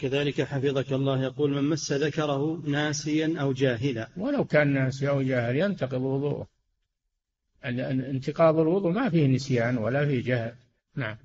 كذلك حفظك الله. يقول من مس ذكره ناسيا أو جاهلا. ولو كان ناسيا أو جاهل ينتقض وضوءه. انتقاض الوضوء ما فيه نسيان ولا فيه جهل. نعم.